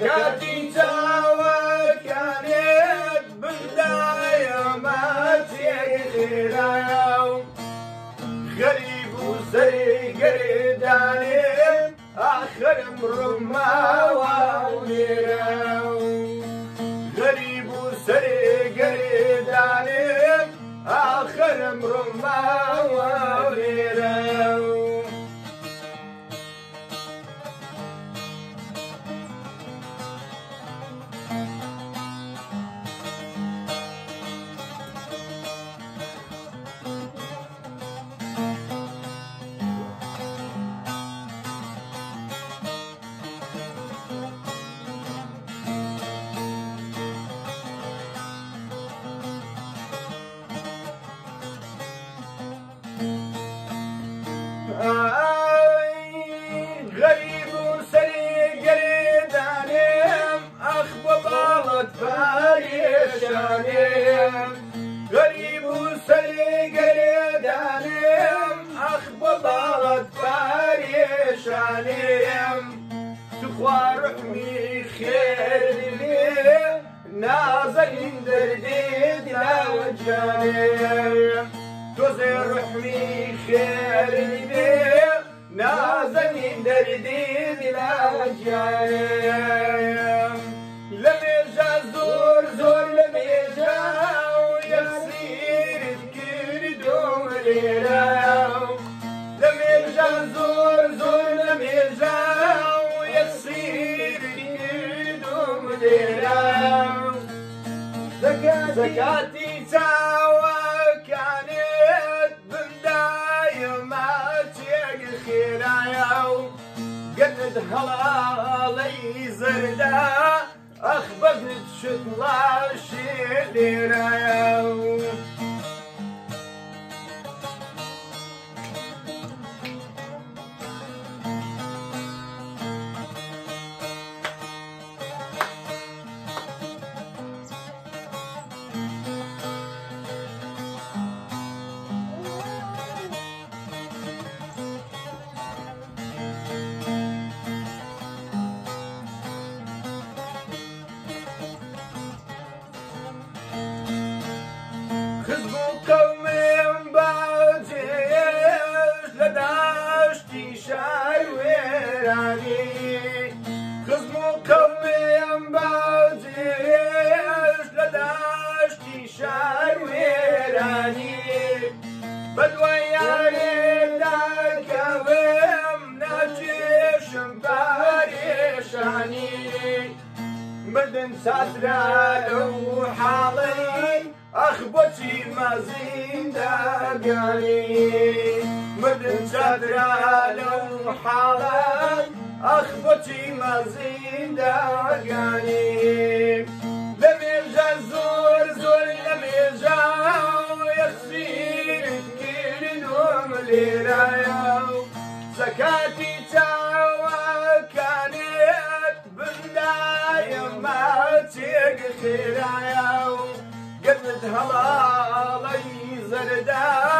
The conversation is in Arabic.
لێرایە و زەکاتی چاوەکانێت بندایە ماچێک لێرایە و غەریب و سەری گەرێدانێ آخرم ڕماوە لێرە و غەریب و سەری فاريشانيم غريب سري قريدانيم أخ بطالت فاريشانيم تخوار رحمي خير لي نازل دردي دلا وجانيم. توزي رحمي خير لي نازل دردي دلا وجانيم. زكاتي تاوى كانت بنداي ما تيق خيرايا قد هلالي زردا اخبرت شطلا شديرايا بدن ساترا لو حالي أخبتي ما زين داقاني مدن لو حالي أخبتي ما زين داقاني لم يرجع زور زور لم يرجع يصير كل نوم ليرايا تيق خيرايا قد هلالي زردا اخبرت